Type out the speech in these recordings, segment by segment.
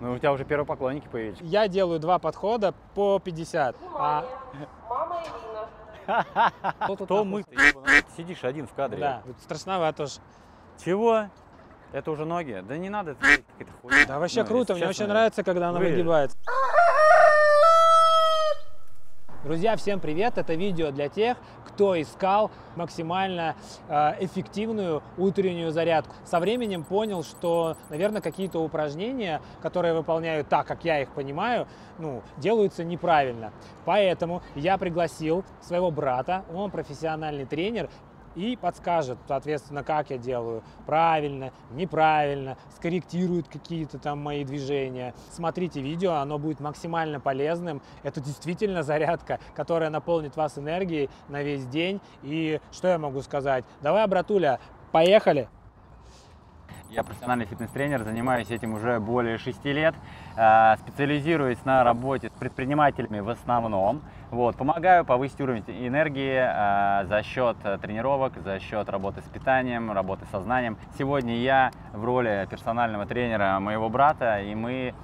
Ну, у тебя уже первые поклонники появились. Я делаю два подхода по 50. А... Мама Ирина. Кто мы? Ты ебаный, сидишь один в кадре. Да, страшновато тоже. Чего? Это уже ноги? Да не надо, это какая-то хуйня. Да, вообще Ну, круто, мне честно, очень нравится, когда она вы- выгибается. Друзья, всем привет! Это видео для тех, кто искал максимально э, эффективную утреннюю зарядку. Со временем понял, что, наверное, какие-то упражнения, которые выполняю так, как я их понимаю, ну, делаются неправильно. Поэтому я пригласил своего брата, он профессиональный тренер, и подскажет, соответственно, как я делаю правильно, неправильно, скорректирует какие-то там мои движения. Смотрите видео, оно будет максимально полезным. Это действительно зарядка, которая наполнит вас энергией на весь день. И что я могу сказать? Давай, братуля, поехали! Я профессиональный фитнес-тренер, занимаюсь этим уже более 6 лет, э, специализируюсь на работе с предпринимателями в основном. Вот, помогаю повысить уровень энергии э, за счет э, тренировок, за счет работы с питанием, работы с сознанием. Сегодня я в роли персонального тренера моего брата, и мы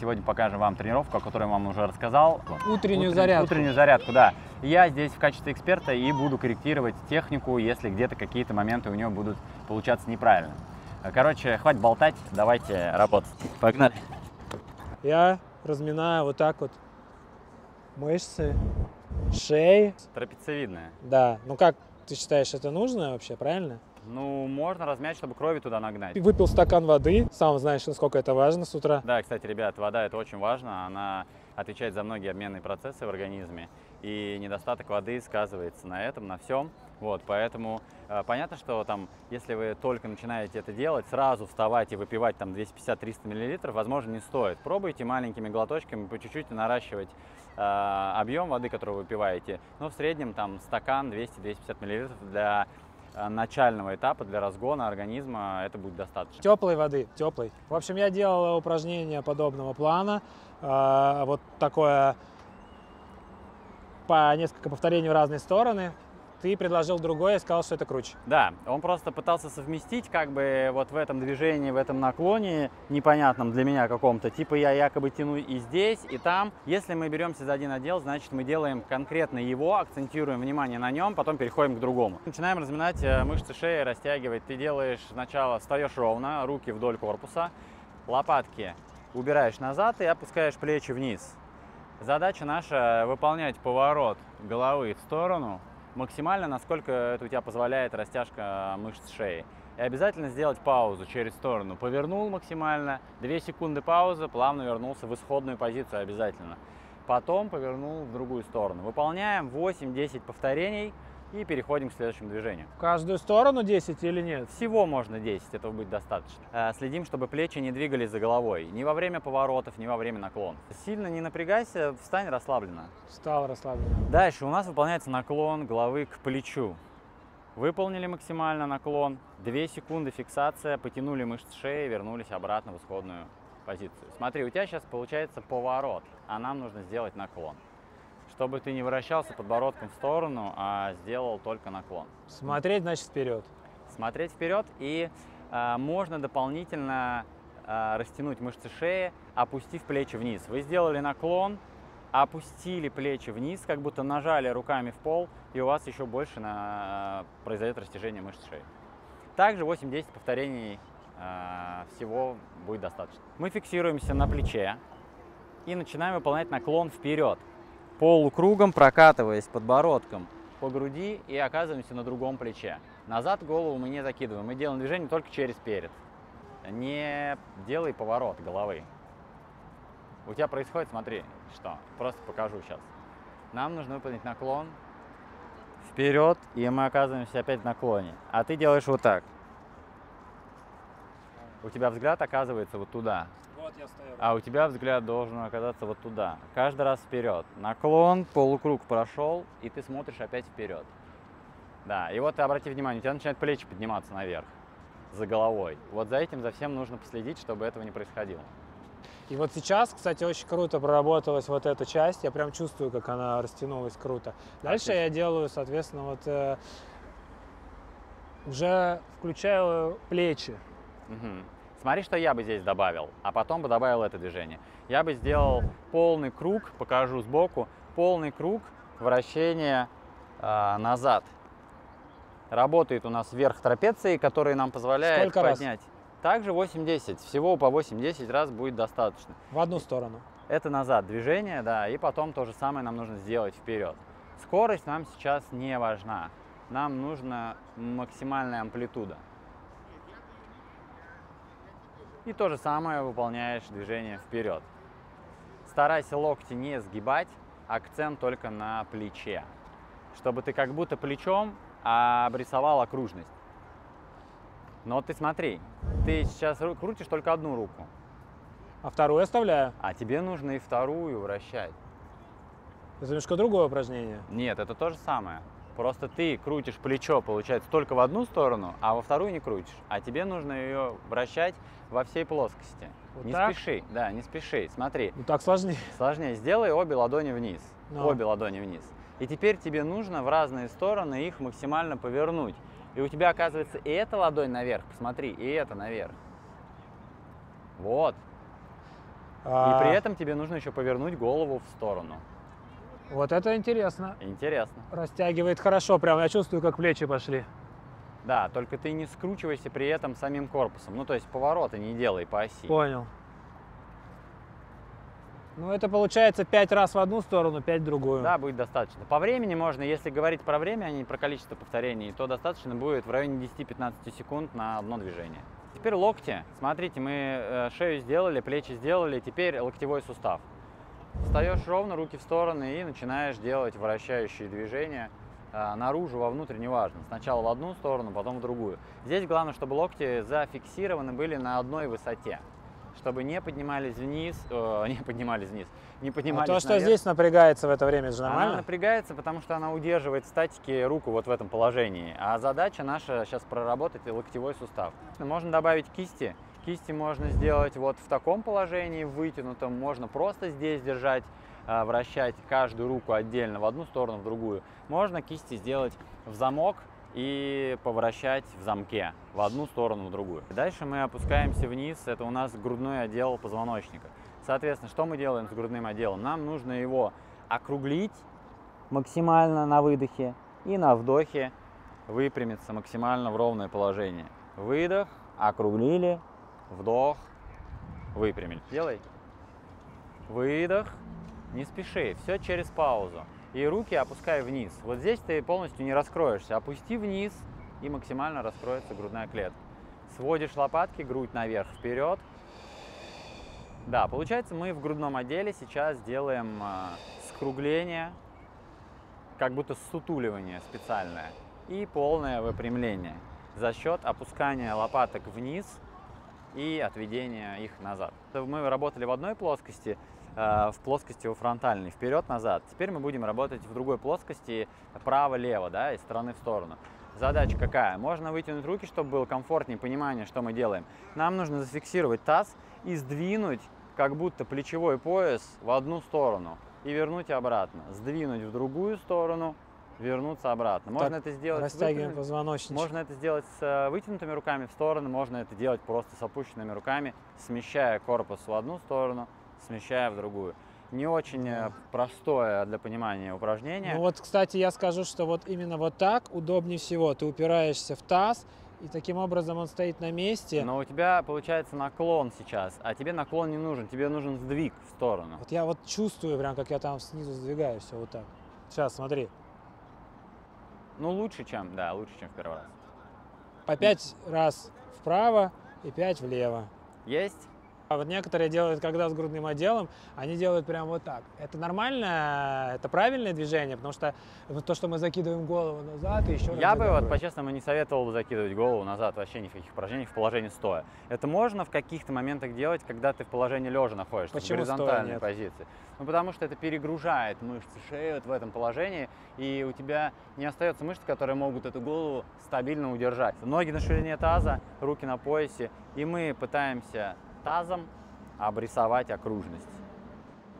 сегодня покажем вам тренировку, о которой я вам уже рассказал. Утреннюю Утрен- зарядку. Утреннюю зарядку, да. Я здесь в качестве эксперта и буду корректировать технику, если где-то какие-то моменты у него будут получаться неправильно. Короче, хватит болтать, давайте работать. Погнали. Я разминаю вот так вот мышцы, шеи. Трапециевидная. Да, ну как ты считаешь, это нужно вообще, правильно? Ну, можно размять, чтобы крови туда нагнать. Выпил стакан воды, сам знаешь, насколько это важно с утра. Да, кстати, ребят, вода это очень важно. Она отвечает за многие обменные процессы в организме. И недостаток воды сказывается на этом, на всем. Вот, поэтому понятно, что там, если вы только начинаете это делать, сразу вставать и выпивать там 250-300 мл, возможно, не стоит. Пробуйте маленькими глоточками по чуть-чуть наращивать э, объем воды, который вы выпиваете. Но в среднем там стакан 200-250 мл для э, начального этапа, для разгона организма это будет достаточно. Теплой воды, теплой. В общем, я делал упражнение подобного плана. э, Вот такое по несколько повторений в разные стороны. Ты предложил другое и сказал, что это круче. Да, он просто пытался совместить как бы вот в этом движении, в этом наклоне, непонятном для меня каком-то, типа я якобы тяну и здесь, и там. Если мы беремся за один отдел, значит мы делаем конкретно его, акцентируем внимание на нем, потом переходим к другому. Начинаем разминать э, мышцы шеи, растягивать. Ты делаешь сначала, встаешь ровно, руки вдоль корпуса, лопатки убираешь назад и опускаешь плечи вниз. Задача наша выполнять поворот головы в сторону максимально, насколько это у тебя позволяет растяжка мышц шеи. И обязательно сделать паузу через сторону. Повернул максимально, 2 секунды паузы, плавно вернулся в исходную позицию обязательно. Потом повернул в другую сторону. Выполняем 8-10 повторений и переходим к следующему движению. В каждую сторону 10 или нет? Всего можно 10, этого будет достаточно. Э, Следим, чтобы плечи не двигались за головой. Ни во время поворотов, ни во время наклонов. Сильно не напрягайся, встань расслабленно. Стал расслаблен. Дальше у нас выполняется наклон головы к плечу. Выполнили максимально наклон. 2 секунды фиксация, потянули мышцы шеи, вернулись обратно в исходную позицию. Смотри, у тебя сейчас получается поворот, а нам нужно сделать наклон. Чтобы ты не вращался подбородком в сторону, а сделал только наклон. Смотреть, значит, вперед. смотреть вперед и э, можно дополнительно э, растянуть мышцы шеи, опустив плечи вниз. Вы сделали наклон, опустили плечи вниз, как будто нажали руками в пол, и у вас еще больше на, произойдет растяжение мышц шеи. Также 8-10 повторений э, всего будет достаточно. Мы фиксируемся на плече и начинаем выполнять наклон вперед, полукругом прокатываясь подбородком по груди и оказываемся на другом плече. Назад голову мы не закидываем, мы делаем движение только через перед. Не делай поворот головы. У тебя происходит, смотри, что, просто покажу сейчас. Нам нужно выполнить наклон вперед, и мы оказываемся опять в наклоне. А ты делаешь вот так. У тебя взгляд оказывается вот туда. А у тебя взгляд должен оказаться вот туда. Каждый раз вперед. Наклон, полукруг прошел, и ты смотришь опять вперед. Да, и вот ты обрати внимание, у тебя начинают плечи подниматься наверх, за головой. Вот за этим, за всем нужно последить, чтобы этого не происходило. И вот сейчас, кстати, очень круто проработалась вот эта часть. Я прям чувствую, как она растянулась круто. Дальше Отлично. я делаю, соответственно, вот э, уже включаю плечи. Мгм. Смотри, что я бы здесь добавил, а потом бы добавил это движение. Я бы сделал полный круг, покажу сбоку, полный круг вращения э, назад. Работает у нас верх трапеции, который нам позволяет Сколько раз? поднять. Также 8-10. Всего по 8-10 раз будет достаточно. В одну сторону. Это назад движение, да, и потом то же самое нам нужно сделать вперед. Скорость нам сейчас не важна. Нам нужна максимальная амплитуда. И то же самое выполняешь движение вперед. Старайся локти не сгибать, акцент только на плече. Чтобы ты как будто плечом обрисовал окружность. Но ты смотри, ты сейчас ру- крутишь только одну руку, А вторую оставляю. а тебе нужно и вторую вращать. Это немножко другое упражнение. Нет, это то же самое. Просто ты крутишь плечо, получается, только в одну сторону, а во вторую не крутишь. А тебе нужно ее вращать во всей плоскости. Вот не так? спеши, да, не спеши. Смотри, Ну так сложнее. сложнее. Сделай обе ладони вниз. Ну. Обе ладони вниз. И теперь тебе нужно в разные стороны их максимально повернуть. И у тебя оказывается и эта ладонь наверх, посмотри, и эта наверх. Вот. И А, при этом тебе нужно еще повернуть голову в сторону. Вот это интересно. Интересно. Растягивает хорошо, прям я чувствую, как плечи пошли. Да, только ты не скручивайся при этом самим корпусом. Ну, то есть повороты не делай по оси. Понял. Ну, это получается 5 раз в одну сторону, 5 в другую. Да, будет достаточно. По времени можно, если говорить про время, а не про количество повторений, то достаточно будет в районе 10-15 секунд на одно движение. Теперь локти. Смотрите, мы э, шею сделали, плечи сделали, теперь локтевой сустав. Встаешь ровно, руки в стороны и начинаешь делать вращающие движения э, наружу, вовнутрь, неважно. Сначала в одну сторону, потом в другую. Здесь главное, чтобы локти зафиксированы были на одной высоте. Чтобы не поднимались вниз, э, не поднимались вниз, не А поднимались то, что наверх. здесь напрягается в это время, это же Она нормально? напрягается, потому что она удерживает в статике руку вот в этом положении. А задача наша сейчас проработать локтевой сустав. Можно добавить кисти. Кисти можно сделать вот в таком положении, вытянутом. Можно просто здесь держать, а, вращать каждую руку отдельно в одну сторону, в другую. Можно кисти сделать в замок и повращать в замке в одну сторону, в другую. Дальше мы опускаемся вниз. Это у нас грудной отдел позвоночника. Соответственно, что мы делаем с грудным отделом? Нам нужно его округлить максимально на выдохе и на вдохе выпрямиться максимально в ровное положение. Выдох, округлили, вдох, выпрямили. Делай. Выдох, не спеши, все через паузу. И руки опускай вниз. Вот здесь ты полностью не раскроешься. Опусти вниз и максимально раскроется грудная клетка. Сводишь лопатки, грудь наверх, вперед. Да, получается, мы в грудном отделе сейчас делаем а, скругление, как будто сутуливание специальное, и полное выпрямление за счет опускания лопаток вниз и отведения их назад. Мы работали в одной плоскости, э, в плоскости фронтальной, вперед-назад. Теперь мы будем работать в другой плоскости, право-лево, да, из стороны в сторону. Задача какая? Можно вытянуть руки, чтобы было комфортнее понимание, что мы делаем. Нам нужно зафиксировать таз и сдвинуть, как будто плечевой пояс, в одну сторону и вернуть обратно. Сдвинуть в другую сторону, вернуться обратно. Можно Так, это сделать Растягиваем позвоночничек. можно это сделать с э, вытянутыми руками в стороны, можно это делать просто с опущенными руками, смещая корпус в одну сторону, смещая в другую. Не очень э, простое для понимания упражнение. Ну вот, кстати, я скажу, что вот именно вот так удобнее всего. Ты упираешься в таз, и таким образом он стоит на месте. Но у тебя получается наклон сейчас, а тебе наклон не нужен, тебе нужен сдвиг в сторону. Вот я вот чувствую прям, как я там снизу сдвигаю все вот так. Сейчас, смотри. Ну лучше, чем, да, лучше, чем в первый раз. По пять раз вправо и пять влево. Есть? А вот некоторые делают, когда с грудным отделом, они делают прям вот так. Это нормально, это правильное движение, потому что то, что мы закидываем голову назад и еще Я бы вот по-честному не советовал бы закидывать голову назад вообще ни в каких упражнениях в положении стоя. Это можно в каких-то моментах делать, когда ты в положении лежа находишься, Почему в горизонтальной позиции. Ну потому что это перегружает мышцы шеи вот в этом положении, и у тебя не остается мышц, которые могут эту голову стабильно удержать. Ноги на ширине таза, руки на поясе, и мы пытаемся тазом обрисовать окружность.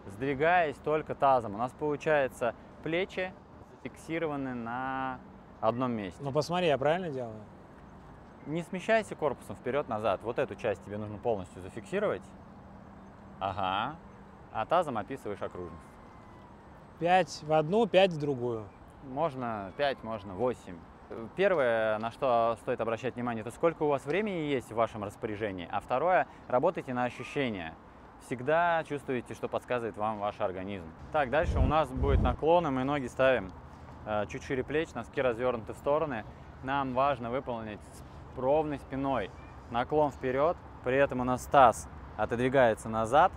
Сдвигаясь только тазом, у нас получается плечи зафиксированы на одном месте. Ну посмотри, я правильно делаю? Не смещайся корпусом вперед-назад. Вот эту часть тебе нужно полностью зафиксировать. Ага. А тазом описываешь окружность. 5 в одну, 5 в другую. Можно 5, можно 8. Первое, на что стоит обращать внимание, это сколько у вас времени есть в вашем распоряжении. А второе, работайте на ощущения. Всегда чувствуете, что подсказывает вам ваш организм. Так, дальше у нас будет наклон, и мы ноги ставим э, чуть шире плеч, носки развернуты в стороны. Нам важно выполнить ровной спиной наклон вперед, при этом у нас таз отодвигается назад,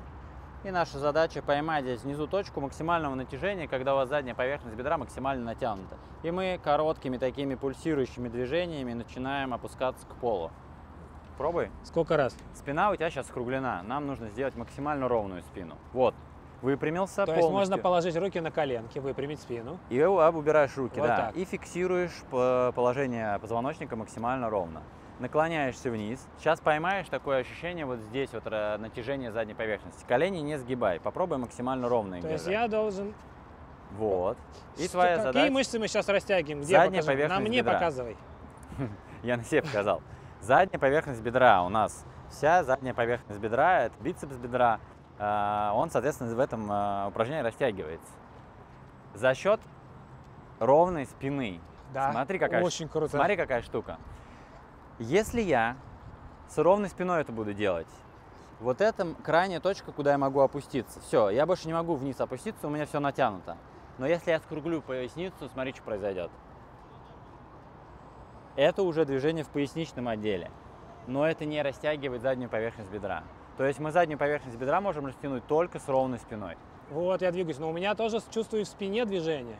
и наша задача поймать здесь внизу точку максимального натяжения, когда у вас задняя поверхность бедра максимально натянута. И мы короткими такими пульсирующими движениями начинаем опускаться к полу. Пробуй. Сколько раз? Спина у тебя сейчас скруглена. Нам нужно сделать максимально ровную спину. Вот. Выпрямился То есть полностью. можно положить руки на коленки, выпрямить спину. И об- убираешь руки, Вот да. так. И фиксируешь по- положение позвоночника максимально ровно. Наклоняешься вниз. Сейчас поймаешь такое ощущение вот здесь, вот э, натяжение задней поверхности. Колени не сгибай. Попробуй максимально ровно их То есть я должен... Вот. И Что- твоя Какие задача... мышцы мы сейчас растягиваем? Где Задняя покажи? На поверхность мне бедра. показывай. Я на себе показал. Задняя поверхность бедра у нас. Вся задняя поверхность бедра, это бицепс бедра. э, Он, соответственно, в этом э, упражнении растягивается. За счет ровной спины. Да. Смотри, какая, Очень круто. смотри, какая штука. Если я с ровной спиной это буду делать, вот это крайняя точка, куда я могу опуститься. Все, я больше не могу вниз опуститься, у меня все натянуто. Но если я скруглю поясницу, смотри, что произойдет. Это уже движение в поясничном отделе. Но это не растягивает заднюю поверхность бедра. То есть мы заднюю поверхность бедра можем растянуть только с ровной спиной. Вот, я двигаюсь. Но у меня тоже чувствую в спине движение.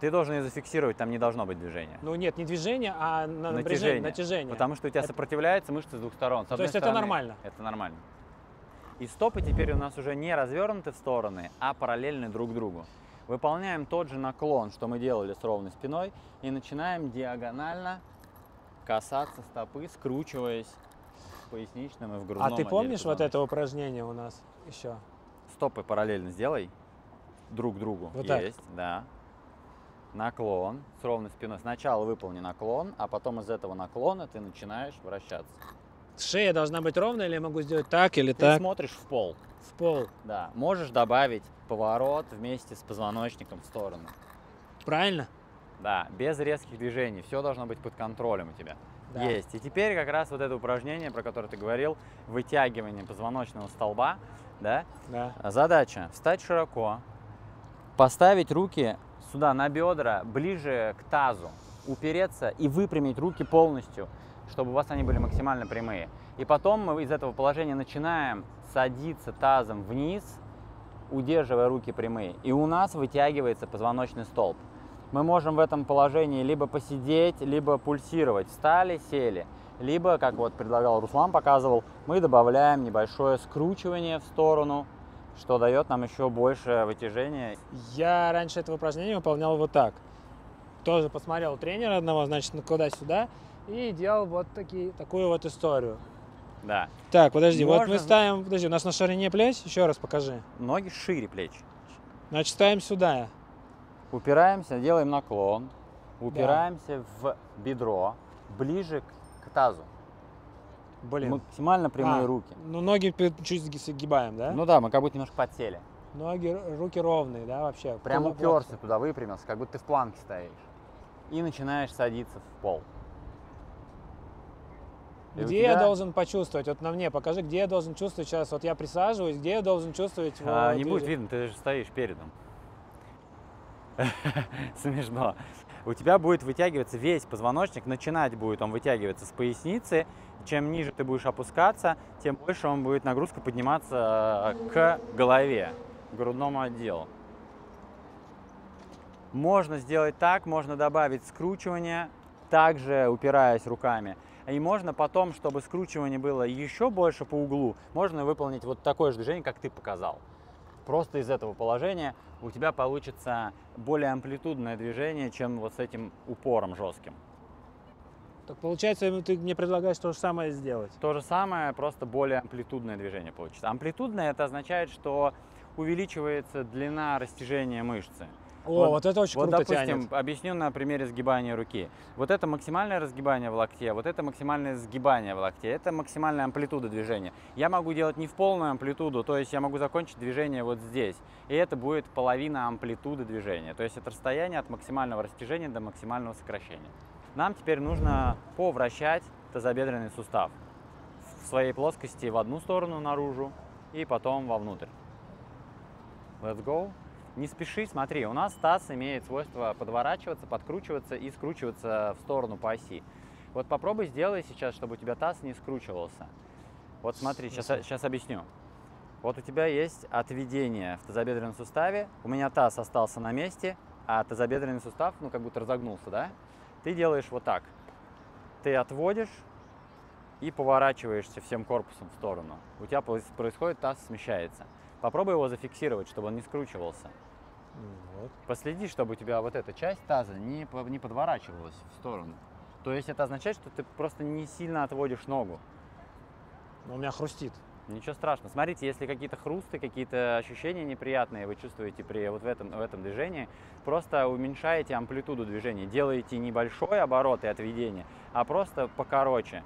Ты должен ее зафиксировать, там не должно быть движения. Ну нет, не движение, а на- напряжение, натяжение. Потому что у тебя Это- сопротивляется мышцы с двух сторон. С То есть это стороны, нормально? Это нормально. И стопы теперь у нас уже не развернуты в стороны, а параллельны друг другу. Выполняем тот же наклон, что мы делали с ровной спиной, и начинаем диагонально касаться стопы, скручиваясь в поясничном и в грудном А ты помнишь вот это упражнение у нас еще? Стопы параллельно сделай друг другу. Вот так? Есть, да. Наклон с ровной спиной. Сначала выполни наклон, а потом из этого наклона ты начинаешь вращаться. Шея должна быть ровная, или я могу сделать так или Ты так? смотришь в пол. В пол. Да. Можешь добавить поворот вместе с позвоночником в сторону. Правильно? Да, без резких движений. Все должно быть под контролем у тебя. Да. Есть. И теперь как раз вот это упражнение, про которое ты говорил, вытягивание позвоночного столба, да, Да. Задача встать широко, поставить руки сюда на бедра, ближе к тазу, упереться и выпрямить руки полностью, чтобы у вас они были максимально прямые. И потом мы из этого положения начинаем садиться тазом вниз, удерживая руки прямые. И у нас вытягивается позвоночный столб. Мы можем в этом положении либо посидеть, либо пульсировать. Встали, сели. Либо, как вот предлагал Руслан, показывал, мы добавляем небольшое скручивание в сторону, что дает нам еще больше вытяжения. Я раньше это упражнение выполнял вот так. Тоже посмотрел тренера одного, значит, ну, куда-сюда, и делал вот такие, такую вот историю. Да. Так, подожди, вот Можно- мы ставим, подожди, у нас на ширине плеч, еще раз покажи. Ноги шире плеч. Значит, ставим сюда. Упираемся, делаем наклон. Упираемся в бедро, ближе к, к тазу. Блин. Максимально прямые А, руки. Ну, ноги чуть сги- сгибаем, да? Ну да, мы как будто немножко подсели. Ноги, руки ровные, да, вообще? Прям уперся туда, выпрямился, как будто ты в планке стоишь. И начинаешь садиться в пол. И Где я тебя- должен почувствовать? Вот на мне покажи, где я должен чувствовать сейчас. Вот я присаживаюсь, где я должен чувствовать? А, вот не будет видно, ты же стоишь передом. Смешно. У тебя будет вытягиваться весь позвоночник, начинать будет он вытягиваться с поясницы. Чем ниже ты будешь опускаться, тем больше он будет нагрузка подниматься э, к голове, к грудному отделу. Можно сделать так, можно добавить скручивание, также упираясь руками. И можно потом, чтобы скручивание было еще больше по углу, можно выполнить вот такое же движение, как ты показал. Просто из этого положения у тебя получится более амплитудное движение, чем вот с этим упором жестким. Так получается, ты мне предлагаешь то же самое сделать. То же самое, просто более амплитудное движение получится. Амплитудное это означает, что увеличивается длина растяжения мышцы. О, Вот- вот, это очень Вот, круто допустим, тянет. объясню на примере сгибания руки. Вот это максимальное разгибание в локте, вот это максимальное сгибание в локте, это максимальная амплитуда движения. Я могу делать не в полную амплитуду, то есть я могу закончить движение вот здесь, и это будет половина амплитуды движения. То есть это расстояние от максимального растяжения до максимального сокращения. Нам теперь нужно повращать тазобедренный сустав в своей плоскости в одну сторону наружу и потом вовнутрь. Let's go. Не спеши, смотри, у нас таз имеет свойство подворачиваться, подкручиваться и скручиваться в сторону по оси. Вот попробуй сделай сейчас, чтобы у тебя таз не скручивался. Вот смотри, сейчас, сейчас объясню. Вот у тебя есть отведение в тазобедренном суставе, у меня таз остался на месте, а тазобедренный сустав, ну, как будто разогнулся, да? Ты делаешь вот так. Ты отводишь и поворачиваешься всем корпусом в сторону. У тебя происходит, таз смещается. Попробуй его зафиксировать, чтобы он не скручивался. Вот. Последи, чтобы у тебя вот эта часть таза не, не подворачивалась в сторону. То есть это означает, что ты просто не сильно отводишь ногу. Но у меня хрустит. Ничего страшного. Смотрите, если какие-то хрусты, какие-то ощущения неприятные вы чувствуете при вот в этом, в этом движении, просто уменьшаете амплитуду движения. Делаете небольшой оборот и отведение, а просто покороче.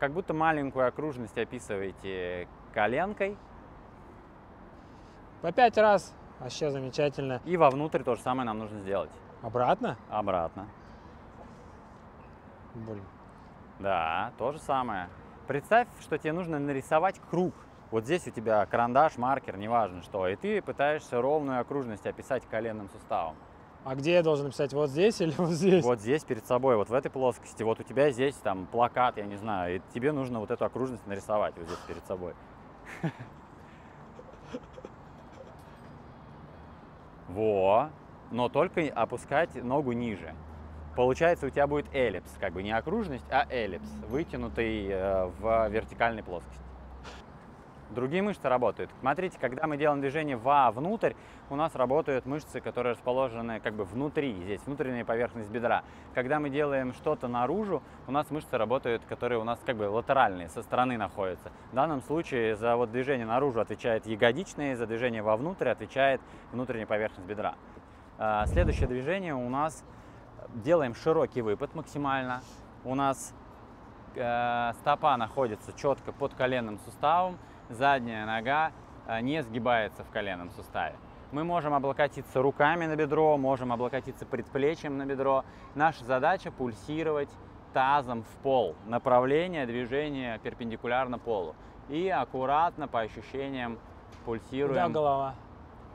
Как будто маленькую окружность описываете коленкой, По пять раз. Вообще замечательно. и вовнутрь то же самое нам нужно сделать. Обратно? Обратно. Блин. Да, то же самое. Представь, что тебе нужно нарисовать круг. Вот здесь у тебя карандаш, маркер, неважно что, и ты пытаешься ровную окружность описать коленным суставом. А где я должен написать? Вот здесь или вот здесь? Вот здесь перед собой, вот в этой плоскости, вот у тебя здесь там плакат, я не знаю, и тебе нужно вот эту окружность нарисовать вот здесь перед собой. Во, но только опускать ногу ниже. Получается, у тебя будет эллипс, как бы не окружность, а эллипс, вытянутый э, в вертикальной плоскости. Другие мышцы работают. Смотрите, когда мы делаем движение вовнутрь, у нас работают мышцы, которые расположены как бы внутри, здесь внутренняя поверхность бедра. Когда мы делаем что-то наружу, у нас мышцы работают, которые у нас как бы латеральные, со стороны находятся. В данном случае за вот движение наружу отвечает ягодичные, за движение вовнутрь отвечает внутренняя поверхность бедра. А, Следующее движение у нас делаем широкий выпад максимально. У нас э, стопа находится четко под коленным суставом, задняя нога э, не сгибается в коленном суставе. Мы можем облокотиться руками на бедро, можем облокотиться предплечьем на бедро. Наша задача пульсировать тазом в пол. Направление движения перпендикулярно полу. И аккуратно по ощущениям Куда пульсируем голова?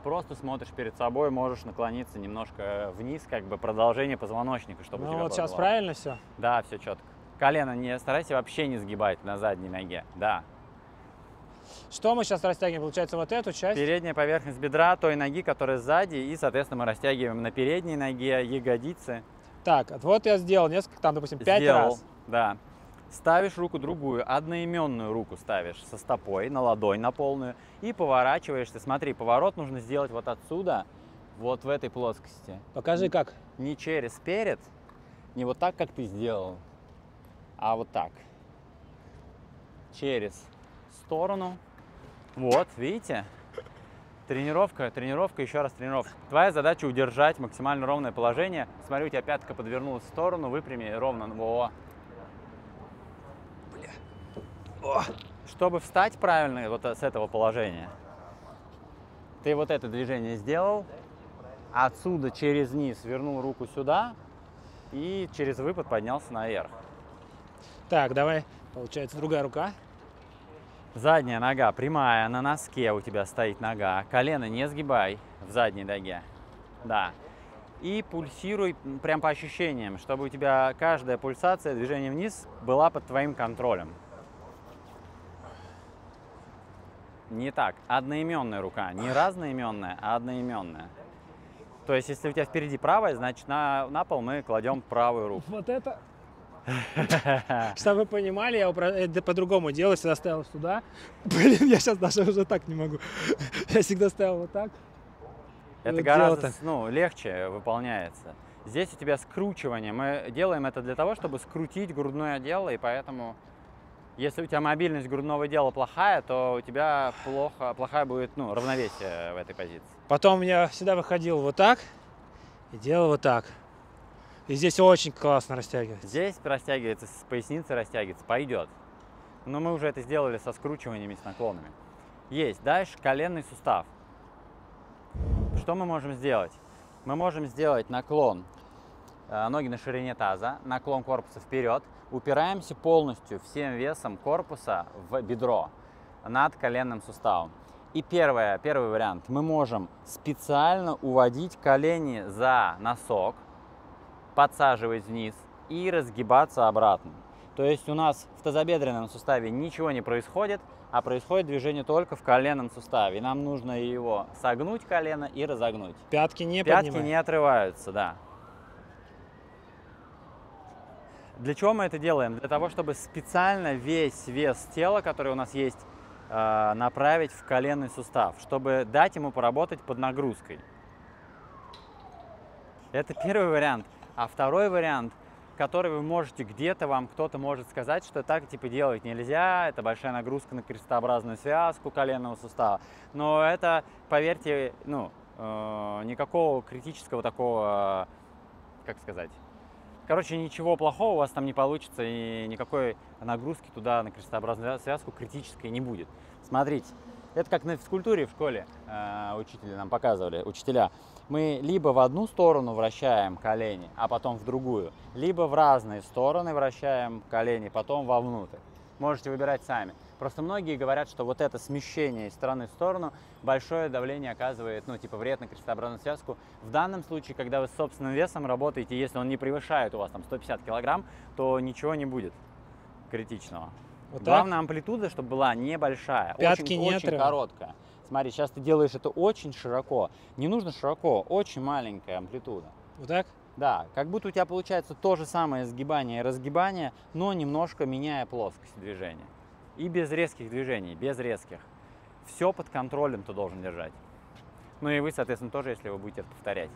Просто смотришь перед собой, можешь наклониться немножко вниз, как бы продолжение позвоночника, чтобы у Ну тебя вот сейчас было. правильно все? Да, все четко. Колено не старайся вообще не сгибать на задней ноге. Да. Что мы сейчас растягиваем? Получается, вот эту часть? Передняя поверхность бедра той ноги, которая сзади, и, соответственно, мы растягиваем на передней ноге ягодицы. Так, вот я сделал несколько, там, допустим, пять Сделал, раз. Да. Ставишь руку другую, одноименную руку ставишь со стопой на ладонь на полную и поворачиваешься. Смотри, поворот нужно сделать вот отсюда, вот в этой плоскости. Покажи, как. не через перед, не вот так, как ты сделал, а вот так. Через сторону. Вот, видите? Тренировка, тренировка, еще раз тренировка. Твоя задача удержать максимально ровное положение. Смотри, у тебя пятка подвернулась в сторону, выпрями ровно. Во. Чтобы встать правильно вот с этого положения, ты вот это движение сделал, отсюда через низ вернул руку сюда и через выпад поднялся наверх. Так, давай. Получается, другая рука. Задняя нога прямая, на носке у тебя стоит нога. Колено не сгибай в задней ноге. Да. И пульсируй прям по ощущениям, чтобы у тебя каждая пульсация, движение вниз была под твоим контролем. Не так. Одноименная рука. Не разноименная, а одноименная. То есть, если у тебя впереди правая, значит на, на пол мы кладем правую руку. Вот это. Чтобы вы понимали, я это по-другому делаю, всегда ставил сюда. Блин, я сейчас даже уже так не могу. Я всегда ставил вот так. Это Вот гораздо ну, легче выполняется. Здесь у тебя скручивание. Мы делаем это для того, чтобы скрутить грудной отдел, и поэтому, если у тебя мобильность грудного отдела плохая, то у тебя плохо, плохая будет ну, равновесие в этой позиции. Потом я всегда выходил вот так. И делаю вот так. И здесь очень классно растягивается. Здесь растягивается, с поясницы растягивается, пойдет. Но мы уже это сделали со скручиваниями, с наклонами. Есть. Дальше коленный сустав. Что мы можем сделать? Мы можем сделать наклон э, ноги на ширине таза, наклон корпуса вперед, упираемся полностью всем весом корпуса в бедро над коленным суставом. И первое, первый вариант. Мы можем специально уводить колени за носок, подсаживать вниз и разгибаться обратно. То есть у нас в тазобедренном суставе ничего не происходит, а происходит движение только в коленном суставе. И нам нужно его согнуть колено и разогнуть. Пятки не Пятки поднимаем. не отрываются, да. Для чего мы это делаем? Для того, чтобы специально весь вес тела, который у нас есть, э, направить в коленный сустав, чтобы дать ему поработать под нагрузкой. Это первый вариант. А второй вариант, который вы можете где-то, вам кто-то может сказать, что так типа делать нельзя, это большая нагрузка на крестообразную связку коленного сустава. Но это, поверьте, ну, э, никакого критического такого, как сказать, Короче, ничего плохого у вас там не получится, и никакой нагрузки туда на крестообразную связку критической не будет. Смотрите, это как на физкультуре в школе э, учители нам показывали, учителя. Мы либо в одну сторону вращаем колени, а потом в другую, либо в разные стороны вращаем колени, потом вовнутрь. Можете выбирать сами. Просто многие говорят, что вот это смещение из стороны в сторону большое давление оказывает, ну, типа вред на крестообразную связку. В данном случае, когда вы с собственным весом работаете, если он не превышает у вас там 150 килограмм, то ничего не будет критичного. Вот так? Главное амплитуда, чтобы была небольшая, Пятки очень, не очень короткая. Смотри, сейчас ты делаешь это очень широко. Не нужно широко, очень маленькая амплитуда. Вот так? Да, как будто у тебя получается то же самое сгибание и разгибание, но немножко меняя плоскость движения. И без резких движений, без резких. Все под контролем ты должен держать. Ну и вы, соответственно, тоже, если вы будете это повторять.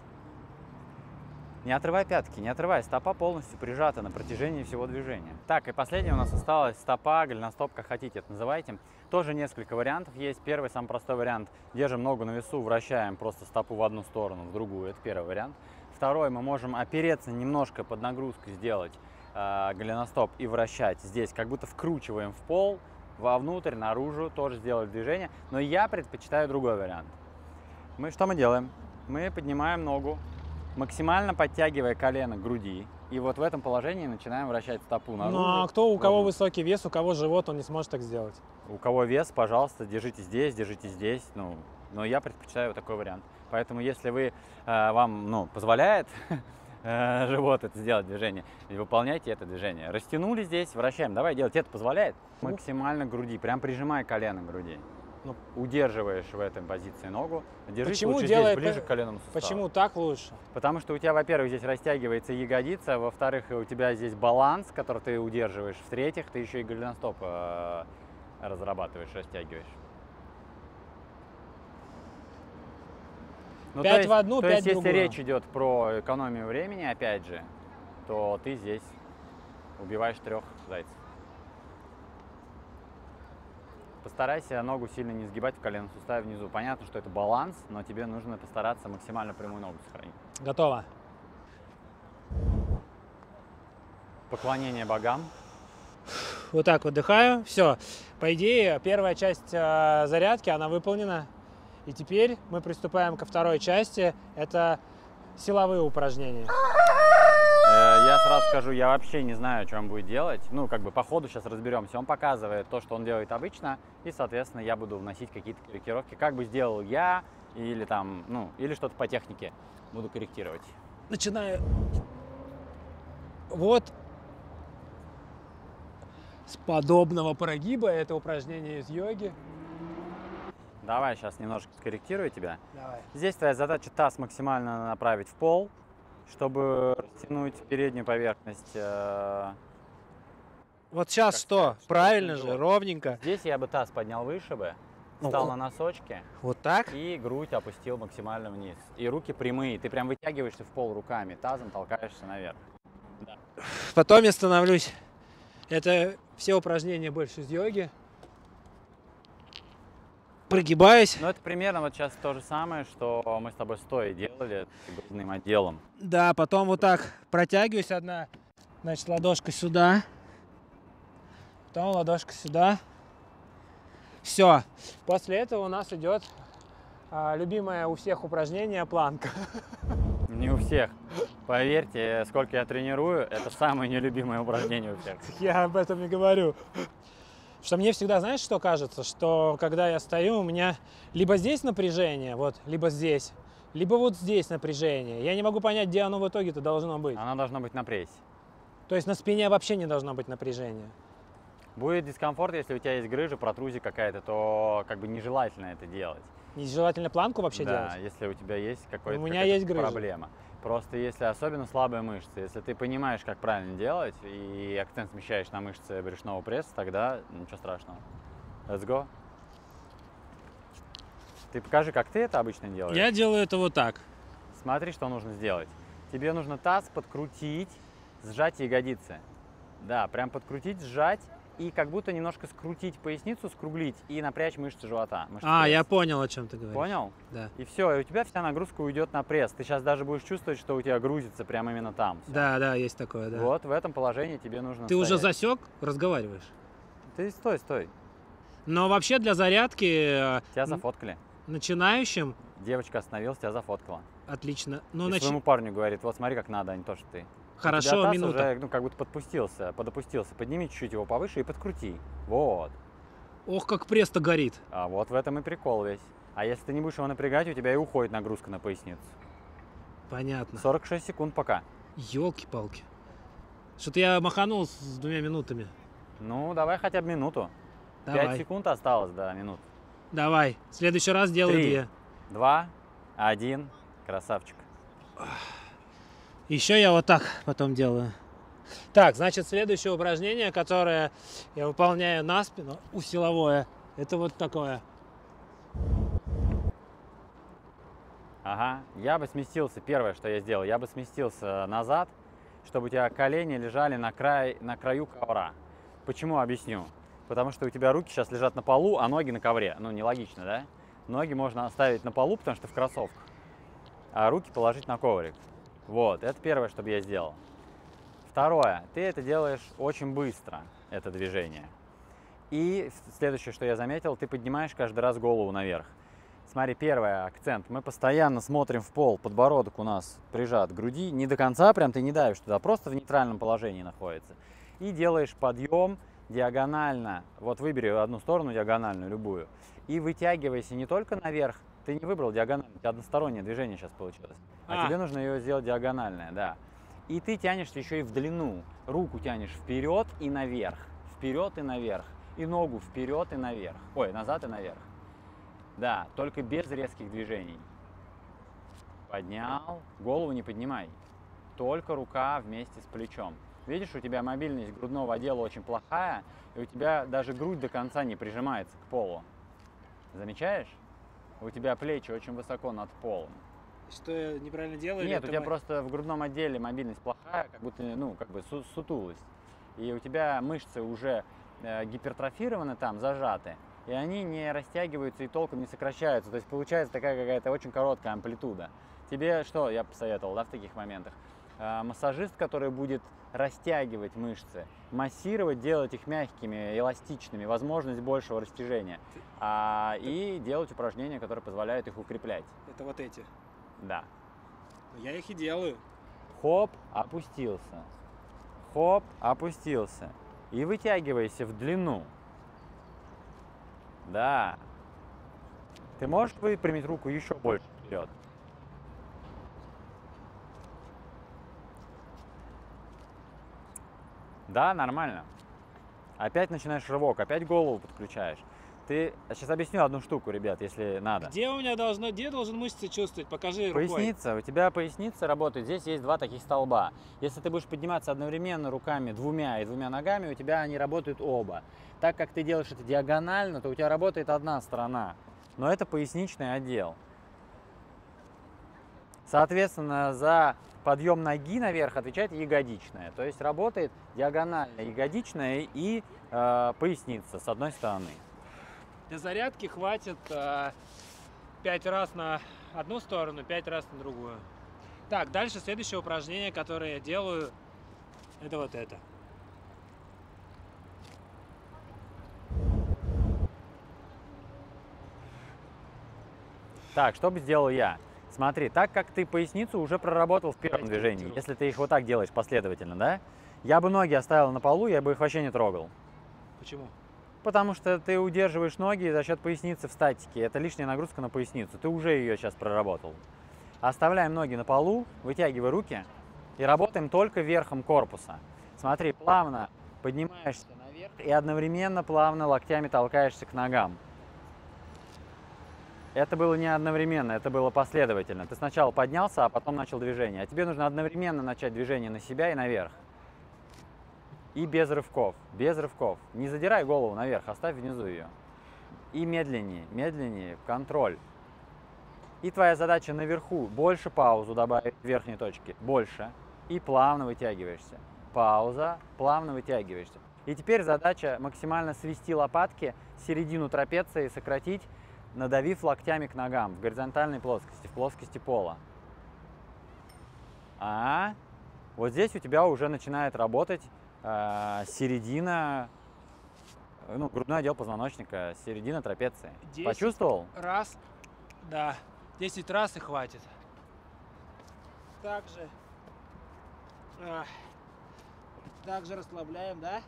Не отрывай пятки, не отрывай, стопа полностью прижата на протяжении всего движения. Так, и последнее у нас осталось стопа, голеностоп, как хотите это называйте. Тоже несколько вариантов есть. Первый, самый простой вариант, держим ногу на весу, вращаем просто стопу в одну сторону, в другую. Это первый вариант. Второй, мы можем опереться немножко под нагрузкой, сделать э, голеностоп и вращать здесь, как будто вкручиваем в пол, вовнутрь, наружу, тоже сделать движение. Но я предпочитаю другой вариант. Мы что мы делаем? Мы поднимаем ногу, максимально подтягивая колено к груди. И вот в этом положении начинаем вращать стопу наружу. Ну а кто, у кого вовнутрь. высокий вес, у кого живот, он не сможет так сделать. У кого вес, пожалуйста, держите здесь, держите здесь. Ну, но я предпочитаю вот такой вариант. Поэтому, если вы, э, вам ну, позволяет э, живот это сделать движение, выполняйте это движение. Растянули здесь, вращаем. Давай делать. Это позволяет максимально к груди, прям прижимай колено к груди. Ну. удерживаешь в этой позиции ногу. Держись Почему лучше делает здесь, ближе к коленному суставу. Почему так лучше? Потому что у тебя, во-первых, здесь растягивается ягодица, во-вторых, у тебя здесь баланс, который ты удерживаешь, в-третьих, ты еще и голеностоп э, разрабатываешь, растягиваешь. Ну, Пять то есть, в одну, то пять есть, в если другую. речь идет про экономию времени, опять же, то ты здесь убиваешь трех зайцев. Постарайся ногу сильно не сгибать в коленном суставе внизу. Понятно, что это баланс, но тебе нужно постараться максимально прямую ногу сохранить. Готово. Поклонение богам. Вот так выдыхаю. Все. По идее, первая часть э, зарядки, она выполнена. И теперь мы приступаем ко второй части. Это силовые упражнения. Э, Я сразу скажу, я вообще не знаю, что он будет делать. Ну, как бы по ходу сейчас разберемся. Он показывает то, что он делает обычно, и, соответственно, я буду вносить какие-то корректировки. Как бы сделал я, или там, ну, или что-то по технике буду корректировать. Начинаю. Вот с подобного прогиба. Это упражнение из йоги. Давай сейчас немножко скорректирую тебя. Давай. Здесь твоя задача таз максимально направить в пол, чтобы растянуть переднюю поверхность. э, Вот сейчас Как что? что Правильно же, ровненько. Здесь я бы таз поднял выше бы, Ну, встал о- на носочки Вот так? и грудь опустил максимально вниз. И руки прямые, ты прям вытягиваешься в пол руками, тазом толкаешься наверх. Потом я становлюсь. Это все упражнения больше из йоги. Прогибаюсь. Ну, это примерно вот сейчас то же самое, что мы с тобой стоя делали с грудным отделом. Да, потом вот так протягиваюсь одна, значит, ладошка сюда, потом ладошка сюда. Все. После этого у нас идет а, любимое у всех упражнение планка. Не у всех. Поверьте, сколько я тренирую, это самое нелюбимое упражнение у всех. Я об этом и говорю. Что мне всегда, знаешь, что кажется? Что когда я стою, у меня либо здесь напряжение, вот, либо здесь, либо вот здесь напряжение. Я не могу понять, где оно в итоге-то должно быть. Оно должно быть на прессе. То есть на спине вообще не должно быть напряжения. Будет дискомфорт, если у тебя есть грыжа, протрузия какая-то, то как бы нежелательно это делать. Нежелательно планку вообще да, делать? если у тебя есть какой-то У меня какая-то есть грыжа. проблема. Просто если особенно слабые мышцы, если ты понимаешь, как правильно делать, и акцент смещаешь на мышцы брюшного пресса, тогда ничего страшного. Let's go. Ты покажи, как ты это обычно делаешь. Я делаю это вот так. Смотри, что нужно сделать. Тебе нужно таз подкрутить, сжать ягодицы. Да, прям подкрутить, сжать и как будто немножко скрутить поясницу, скруглить и напрячь мышцы живота. мышцы А, я пресса. понял, о чем ты говоришь. Понял? Да. И все, и у тебя вся нагрузка уйдет на пресс. Ты сейчас даже будешь чувствовать, что у тебя грузится прямо именно там. всё. Да, да, есть такое, да. Вот в этом положении тебе нужно. Ты уже стоять. засек, разговариваешь. Ты стой, стой. Но вообще для зарядки э, Тебя зафоткали. начинающим Девочка остановилась, тебя зафоткала. отлично. Ну, и нач- своему парню говорит, вот смотри, как надо, а не то, что ты. Хорошо, минута. уже, ну, как будто подпустился, подопустился. Подними чуть-чуть его повыше и подкрути. Вот. Ох, как пресс-то горит. А вот в этом и прикол весь. А если ты не будешь его напрягать, у тебя и уходит нагрузка на поясницу. Понятно. 46 секунд пока. Елки-палки. Что-то я маханул с двумя минутами. Ну, давай хотя бы минуту. 5 Давай, секунд осталось, да, минут. давай. В следующий раз делаю Три. две. Два, один, красавчик. Еще я вот так потом делаю. Так, значит, следующее упражнение, которое я выполняю на спину, у силовое, это вот такое. Ага, я бы сместился, первое, что я сделал, я бы сместился назад, чтобы у тебя колени лежали на, край, на краю ковра. Почему, объясню. Потому что у тебя руки сейчас лежат на полу, а ноги на ковре. Ну, нелогично, да? Ноги можно оставить на полу, потому что в кроссовках, а руки положить на коврик. Вот, это первое, что я сделал. Второе, ты это делаешь очень быстро, это движение. И следующее, что я заметил, ты поднимаешь каждый раз голову наверх. Смотри, первый акцент. Мы постоянно смотрим в пол, подбородок у нас прижат к груди. Не до конца прям ты не давишь туда, просто в нейтральном положении находится. И делаешь подъем диагонально. Вот выбери одну сторону диагональную, любую. И вытягивайся не только наверх. Ты не выбрал диагонально, у тебя одностороннее движение сейчас получилось. А, А. тебе нужно ее сделать диагональное, да. И ты тянешься еще и в длину. Руку тянешь вперед и наверх. Вперед и наверх. И ногу вперед и наверх. Ой, назад и наверх. Да, только без резких движений. Поднял, голову не поднимай. Только рука вместе с плечом. Видишь, у тебя мобильность грудного отдела очень плохая, и у тебя даже грудь до конца не прижимается к полу. Замечаешь? У тебя плечи очень высоко над полом. Что я неправильно делаю? Нет, у тебя просто в грудном отделе мобильность плохая, как будто, ну, как бы су- сутулость. И у тебя мышцы уже э, гипертрофированы там, зажаты, и они не растягиваются и толком не сокращаются. То есть получается такая какая-то очень короткая амплитуда. Тебе что я посоветовал, да, в таких моментах? Э, массажист, который будет растягивать мышцы, массировать, делать их мягкими, эластичными, возможность большего растяжения, а, и делать упражнения, которые позволяют их укреплять. Это вот эти. Да. Я их и делаю. Хоп, опустился. Хоп, опустился. И вытягивайся в длину. Да. Ты можешь выпрямить руку еще больше вперед? Да, нормально. Опять начинаешь рывок, опять голову подключаешь. Ты сейчас объясню одну штуку, ребят, если надо. Где у меня должно, где должен мышцы чувствовать? Покажи рукой. Поясница, у тебя поясница работает, здесь есть два таких столба. Если ты будешь подниматься одновременно руками двумя и двумя ногами, у тебя они работают оба. Так как ты делаешь это диагонально, то у тебя работает одна сторона. Но это поясничный отдел. Соответственно, за подъем ноги наверх отвечает ягодичная. То есть работает диагонально ягодичная и э, поясница с одной стороны. Для зарядки хватит а, пять раз на одну сторону, пять раз на другую. Так, дальше следующее упражнение, которое я делаю, это вот это. Так, что бы сделал я? Смотри, так как ты поясницу уже проработал в первом движении, если ты их вот так делаешь последовательно, да? Я бы ноги оставил на полу, я бы их вообще не трогал. Почему? Потому что ты удерживаешь ноги за счет поясницы в статике. Это лишняя нагрузка на поясницу. Ты уже ее сейчас проработал. Оставляем ноги на полу, вытягивай руки и работаем только верхом корпуса. Смотри, плавно поднимаешься наверх и одновременно плавно локтями толкаешься к ногам. Это было не одновременно, это было последовательно. Ты сначала поднялся, а потом начал движение. А тебе нужно одновременно начать движение на себя и наверх. И без рывков, без рывков. Не задирай голову наверх, оставь внизу ее. И медленнее, медленнее, контроль. И твоя задача наверху больше паузу добавить в верхней точке, больше. И плавно вытягиваешься. Пауза, плавно вытягиваешься. И теперь задача максимально свести лопатки, середину трапеции сократить, надавив локтями к ногам в горизонтальной плоскости, в плоскости пола. А вот здесь у тебя уже начинает работать середина, э, ну, грудной отдел позвоночника, середина трапеции. Десять. Почувствовал? Раз, да, 10 раз и хватит. Также, а, также расслабляем, да?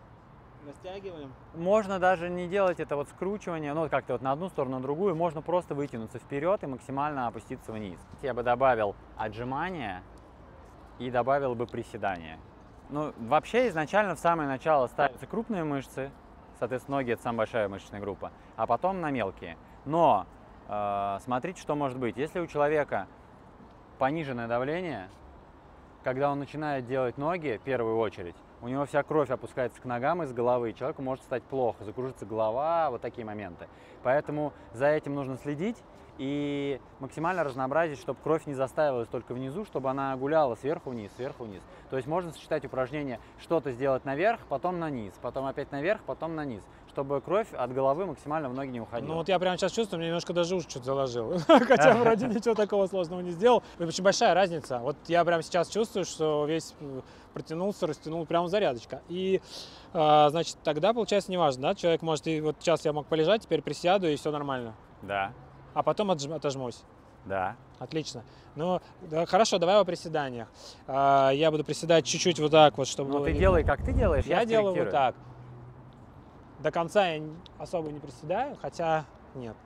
Растягиваем. Можно даже не делать это вот скручивание, ну, как-то вот на одну сторону, на другую. Можно просто вытянуться вперед и максимально опуститься вниз. Я бы добавил отжимания и добавил бы приседания. Ну, вообще изначально в самое начало ставятся крупные мышцы, соответственно, ноги это самая большая мышечная группа, а потом на мелкие. Но э, смотрите, что может быть. Если у человека пониженное давление, когда он начинает делать ноги, в первую очередь, у него вся кровь опускается к ногам из головы, и человеку может стать плохо, закружится голова, вот такие моменты. Поэтому за этим нужно следить и максимально разнообразить, чтобы кровь не застаивалась только внизу, чтобы она гуляла сверху вниз, сверху вниз. То есть можно сочетать упражнения, что-то сделать наверх, потом на низ, потом опять наверх, потом на низ, чтобы кровь от головы максимально в ноги не уходила. Ну вот я прямо сейчас чувствую, мне немножко даже уши что-то заложил. Хотя вроде ничего такого сложного не сделал. Очень большая разница. Вот я прямо сейчас чувствую, что весь протянулся, растянул прямо зарядочка. И, а, значит, тогда получается неважно, да? Человек может, и вот сейчас я мог полежать, теперь присяду, и все нормально. Да, А потом отожмусь. да. Отлично. Ну, да, хорошо, давай о приседаниях. А, я буду приседать чуть-чуть вот так вот, чтобы было ты видно. делай, как ты делаешь, я, Я делаю вот так. До конца я особо не приседаю, хотя нет.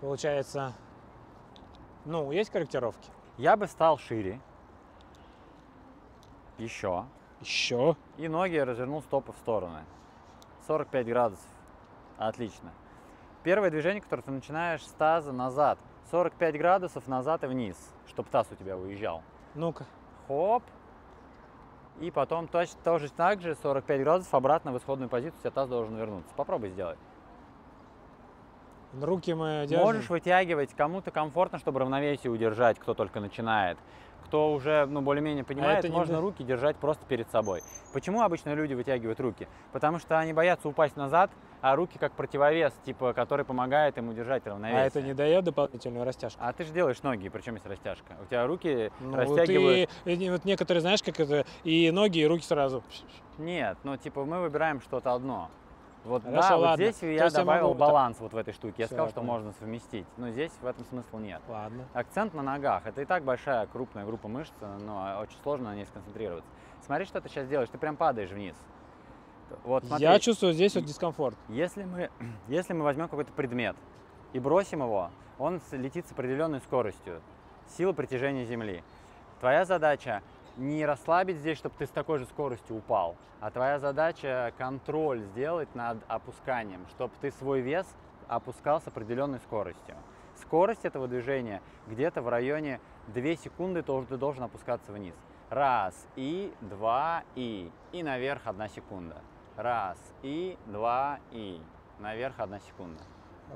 Получается, ну, есть корректировки. Я бы стал шире. Еще. Еще. И ноги развернул стопы в стороны. 45 градусов. Отлично. Первое движение, которое ты начинаешь с таза назад. 45 градусов назад и вниз, чтобы таз у тебя выезжал. Ну-ка. Хоп. И потом точно тоже так же 45 градусов обратно в исходную позицию, у тебя таз должен вернуться. Попробуй сделать. Руки мы держим. Можешь вытягивать, кому-то комфортно, чтобы равновесие удержать, кто только начинает. Кто уже ну, более-менее понимает, не можно да- руки держать просто перед собой. Почему обычно люди вытягивают руки? Потому что они боятся упасть назад, а руки как противовес, типа, который помогает им удержать равновесие. А это не дает дополнительную растяжку? А ты же делаешь ноги, причем есть растяжка. У тебя руки Ну, растягивают. ты- вот некоторые, знаешь, как это, и ноги, и руки сразу. Нет, ну типа мы выбираем что-то одно. Вот Хорошо, да, вот ладно. здесь То я я добавил могу так- баланс вот в этой штуке. Я Всё, сказал, я что понял. можно совместить. Но здесь в этом смысла нет. Ладно. Акцент на ногах. Это и так большая, крупная группа мышц, но очень сложно на ней сконцентрироваться. Смотри, что ты сейчас делаешь. Ты прям падаешь вниз. Вот смотри, Я чувствую здесь вот дискомфорт. если мы, если мы возьмем какой-то предмет и бросим его, он летит с определенной скоростью. Сила притяжения Земли. Твоя задача не расслабить здесь, чтобы ты с такой же скоростью упал, а твоя задача контроль сделать над опусканием, чтобы ты свой вес опускал с определенной скоростью. Скорость этого движения где-то в районе 2 секунды ты должен опускаться вниз. Раз, и, два, и. И наверх одна секунда. Раз, и, два, и. Наверх одна секунда.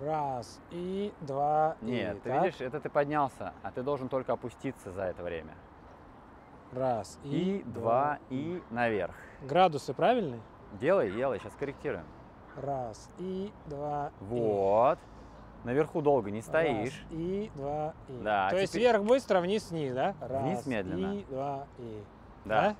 Раз, и два, и. Нет, ты так. видишь, это ты поднялся, а ты должен только опуститься за это время. Раз, И, два, и наверх. Градусы правильные? Делай, делай, сейчас корректируем. Раз. И два. и. Вот. Наверху долго не стоишь. Раз, и два, и. Да, То есть теперь- вверх быстро, вниз вниз, да? Раз, Вниз медленно. И два, и. Да.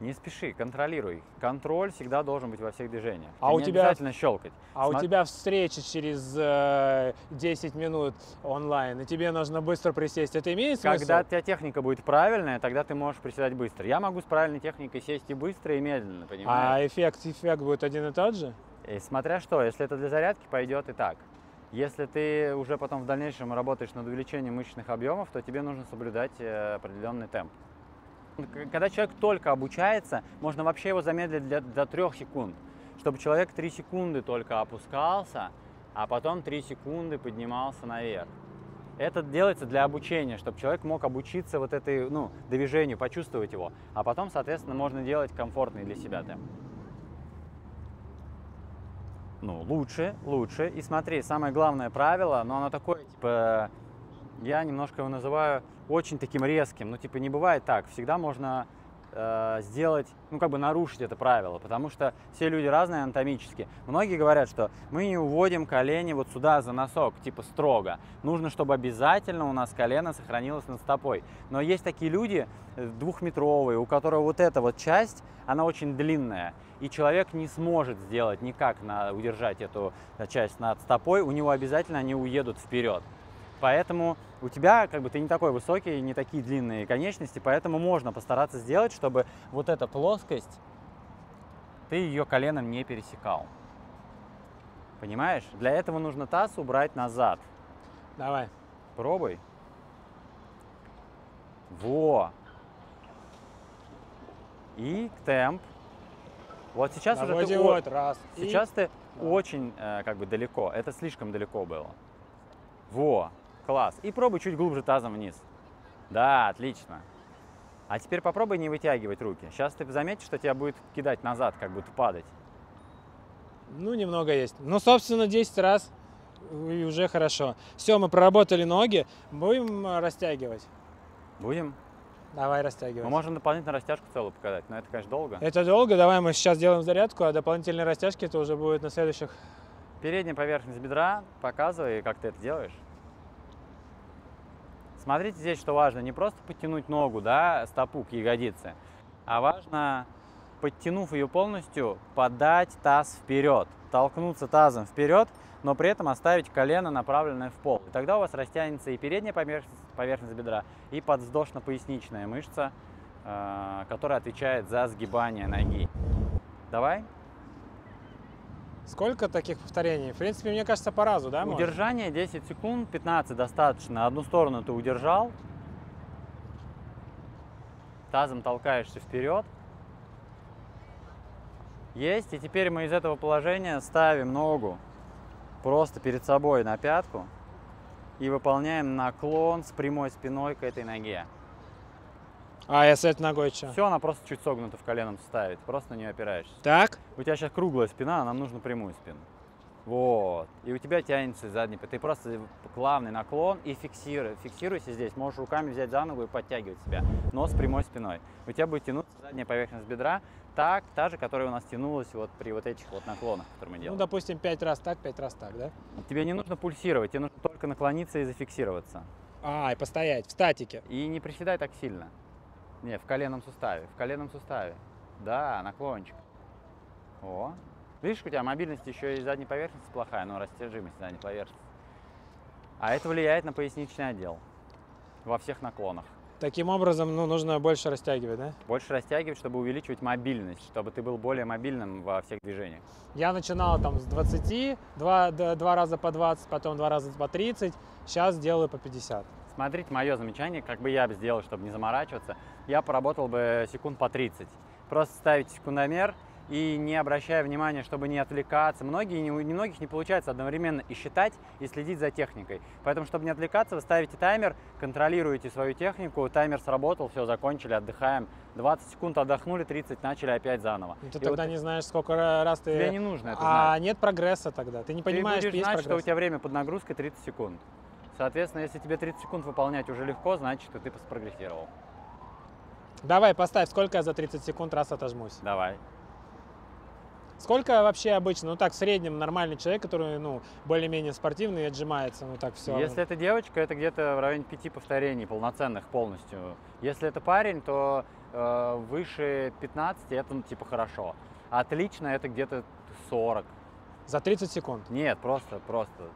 Не спеши, контролируй. Контроль всегда должен быть во всех движениях. А Тебе у не тебя- обязательно щелкать. А у Смо- тебя встреча через э, 10 минут онлайн, и тебе нужно быстро присесть. Это имеет смысл? Когда у тебя техника будет правильная, тогда ты можешь приседать быстро. Я могу с правильной техникой сесть и быстро, и медленно, понимаешь? А эффект, эффект будет один и тот же? И смотря что, если это для зарядки, пойдет и так. Если ты уже потом в дальнейшем работаешь над увеличением мышечных объемов, то тебе нужно соблюдать э, определенный темп. Когда человек только обучается, можно вообще его замедлить для, до 3 секунд, чтобы человек 3 секунды только опускался, а потом 3 секунды поднимался наверх. Это делается для обучения, чтобы человек мог обучиться вот этой, ну, движению, почувствовать его. А потом, соответственно, можно делать комфортный для себя темп. Ну, лучше, лучше. И смотри, самое главное правило, но оно такое, типа, я немножко его называю очень таким резким. Ну, типа, не бывает так. Всегда можно э, сделать, ну, как бы нарушить это правило, потому что все люди разные анатомически. Многие говорят, что мы не уводим колени вот сюда за носок, типа строго. Нужно, чтобы обязательно у нас колено сохранилось над стопой. Но есть такие люди э, двухметровые, у которых вот эта вот часть, она очень длинная, и человек не сможет сделать никак на, удержать эту э, часть над стопой, у него обязательно они уедут вперед. Поэтому у тебя как бы ты не такой высокий, не такие длинные конечности, поэтому можно постараться сделать, чтобы вот эта плоскость, ты ее коленом не пересекал. Понимаешь? Для этого нужно таз убрать назад. Давай. Пробуй. Во. И темп. Вот сейчас уже Вроде ты, вот, раз. и- сейчас ты Да. очень э, как бы далеко. Это слишком далеко было. Во, класс. И пробуй чуть глубже тазом вниз. Да, отлично. А теперь попробуй не вытягивать руки. Сейчас ты заметишь, что тебя будет кидать назад, как будто падать. Ну, немного есть. Ну, собственно, 10 раз и уже хорошо. Все, мы проработали ноги. Будем растягивать. Будем? Давай растягивать. Мы можем дополнительно растяжку целую показать, но это, конечно, долго. Это долго. Давай мы сейчас делаем зарядку, а дополнительные растяжки это уже будет на следующих. Передняя поверхность бедра, показывай, как ты это делаешь. Смотрите здесь, что важно, не просто подтянуть ногу, да, стопу к ягодице, а важно, подтянув ее полностью, подать таз вперед, толкнуться тазом вперед, но при этом оставить колено направленное в пол. И тогда у вас растянется и передняя поверхность, поверхность бедра, и подвздошно-поясничная мышца, э, которая отвечает за сгибание ноги. Давай. Сколько таких повторений? В принципе, мне кажется, по разу, да? Удержание 10 секунд, 15 достаточно. Одну сторону ты удержал. Тазом толкаешься вперед. Есть. И теперь мы из этого положения ставим ногу просто перед собой на пятку и выполняем наклон с прямой спиной к этой ноге. А, я с этой ногой что? Все, она просто чуть согнута в коленном составе. Ты просто на нее опираешься. Так? У тебя сейчас круглая спина, а нам нужно прямую спину. Вот. И у тебя тянется задний. Ты просто плавный наклон и фиксируй. Фиксируйся здесь. Можешь руками взять за ногу и подтягивать себя. Но с прямой спиной. У тебя будет тянуться задняя поверхность бедра. Так, та же, которая у нас тянулась вот при вот этих вот наклонах, которые мы Ну, делаем. допустим, 5 раз так, 5 раз так, да? Тебе не нужно пульсировать, тебе нужно только наклониться и зафиксироваться. А, и постоять в статике. И не приседай так сильно. Не, в коленном суставе. В коленном суставе. Да, наклончик. О. Видишь, у тебя мобильность еще и задней поверхности плохая, но растяжимость задней поверхности. А это влияет на поясничный отдел во всех наклонах. Таким образом, ну, нужно больше растягивать, да? Больше растягивать, чтобы увеличивать мобильность, чтобы ты был более мобильным во всех движениях. Я начинал там с 20, два, два раза по 20, потом два раза по 30, сейчас делаю по 50. Смотрите мое замечание, как бы я бы сделал, чтобы не заморачиваться. Я поработал бы секунд по 30. Просто ставить секундомер и не обращая внимания, чтобы не отвлекаться. Многие, не, у немногих не получается одновременно и считать, и следить за техникой. Поэтому, чтобы не отвлекаться, вы ставите таймер, контролируете свою технику, таймер сработал, все, закончили, отдыхаем. 20 секунд отдохнули, 30 начали опять заново. Ну, ты И тогда вот не знаешь, сколько ра- раз ты... тебе не нужно это а знать. нет прогресса тогда. Ты не понимаешь, ты будешь есть знать, что у прогресс. тебя время под нагрузкой 30 секунд. Соответственно, если тебе 30 секунд выполнять уже легко, значит, ты спрогрессировал. Давай, поставь, сколько я за 30 секунд раз отожмусь. Давай. Сколько вообще обычно, ну так, в среднем нормальный человек, который, ну, более-менее спортивный, отжимается, ну так все. Если это девочка, это где-то в районе пяти повторений полноценных полностью. Если это парень, то э, выше 15 это ну, типа хорошо. Отлично это где-то 40. За 30 секунд. Нет, просто, просто,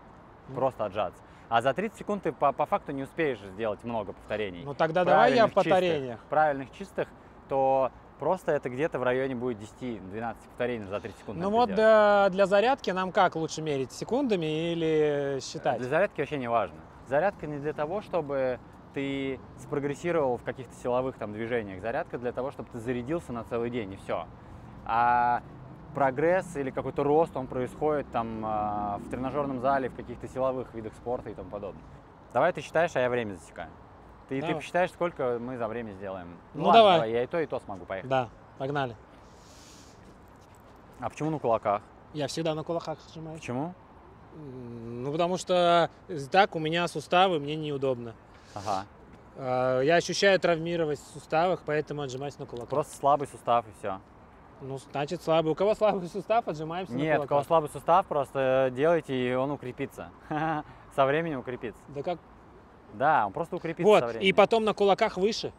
Ну. просто отжаться. А за 30 секунд ты по, по факту не успеешь сделать много повторений. Ну тогда давай я в Правильных, чистых. повторениях. Правильных чистых, то просто это где-то в районе будет 10-12 повторений за 30 секунд. Ну вот для, для зарядки нам как лучше мерить? Секундами или считать? Для зарядки вообще не важно. Зарядка не для того, чтобы ты спрогрессировал в каких-то силовых там движениях. Зарядка для того, чтобы ты зарядился на целый день и все. А прогресс или какой-то рост, он происходит там а, в тренажерном зале, в каких-то силовых видах спорта и тому подобное. Давай ты считаешь, а я время засекаю. Ты, ты Давай. посчитаешь, сколько мы за время сделаем. Ну, ладно, давай. Я и то, и то смогу поехать. Да, погнали. А почему на кулаках? Я всегда на кулаках сжимаю. Почему? Ну потому что так у меня суставы, мне неудобно. Ага. А, Я ощущаю травмированность в суставах, поэтому отжимаюсь на кулаках. Просто слабый сустав и все. Ну, значит, слабый. У кого слабый сустав, отжимаемся на Нет, у кулаках. кого слабый сустав, просто делайте, и он укрепится. Со временем укрепится. Да как? Да, он просто укрепится со Вот, временем. и потом на кулаках выше.